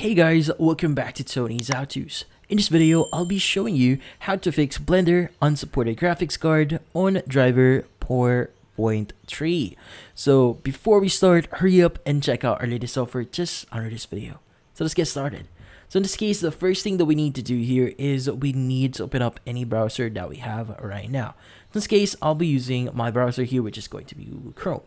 Hey guys, welcome back to Tony's HowTos. In this video, I'll be showing you how to fix Blender unsupported graphics card on driver 4.3. So before we start, hurry up and check out our latest software just under this video. So let's get started. So in this case, the first thing that we need to do here is we need to open up any browser that we have right now. In this case, I'll be using my browser here, which is going to be Google Chrome.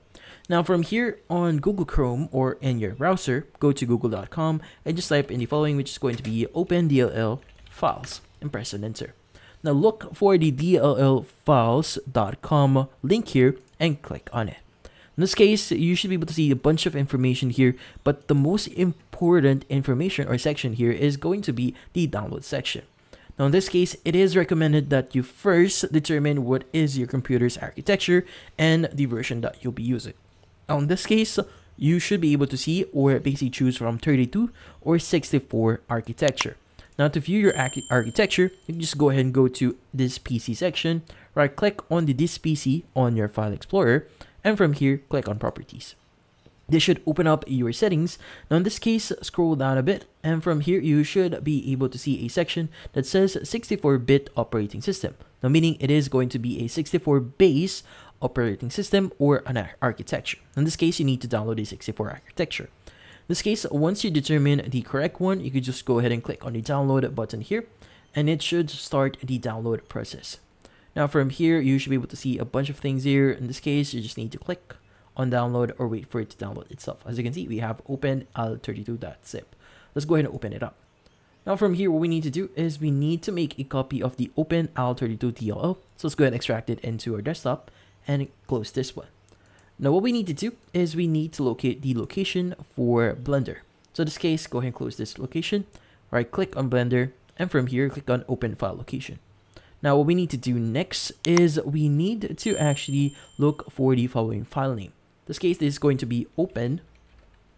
Now from here on Google Chrome or in your browser, go to google.com and just type in the following, which is going to be OpenDLL files and press on enter. Now look for the dllfiles.com link here and click on it. In this case, you should be able to see a bunch of information here, but the most important information or section here is going to be the download section. Now in this case, it is recommended that you first determine what is your computer's architecture and the version that you'll be using. Now in this case, you should be able to see or basically choose from 32 or 64 architecture. Now to view your architecture, you can just go ahead and go to this PC section, right click on the this PC on your file explorer, and from here, click on properties. This should open up your settings. Now in this case, scroll down a bit and from here you should be able to see a section that says 64-bit operating system. Now meaning it is going to be a 64 base operating system or an architecture. In this case, you need to download a 64 architecture. In this case, once you determine the correct one, you could just go ahead and click on the download button here and it should start the download process. Now from here, you should be able to see a bunch of things here. In this case, you just need to click on download or wait for it to download itself. As you can see, we have open al32.zip. Let's go ahead and open it up. Now from here, what we need to do is we need to make a copy of the open al32 DLL. So let's go ahead and extract it into our desktop and close this one. Now what we need to do is we need to locate the location for Blender. So in this case, go ahead and close this location, right click on Blender, and from here, click on open file location. Now what we need to do next is we need to actually look for the following file name. This case, this is going to be open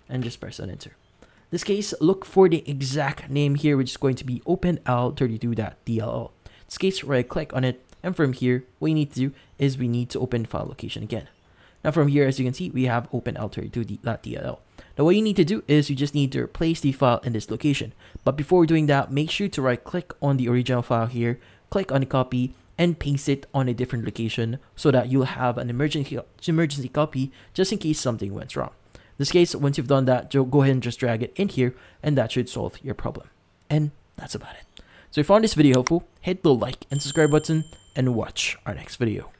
and just press on enter. In this case, look for the exact name here, which is going to be openl32.dll. In this case, right click on it. And from here, what we need to do is we need to open file location again. Now from here, as you can see, we have openl32.dll. Now what you need to do is you just need to replace the file in this location. But before doing that, make sure to right click on the original file here, click on the copy and paste it on a different location so that you'll have an emergency emergency copy just in case something went wrong. In this case, once you've done that, go ahead and just drag it in here and that should solve your problem. And that's about it. So if you found this video helpful, hit the like and subscribe button and watch our next video.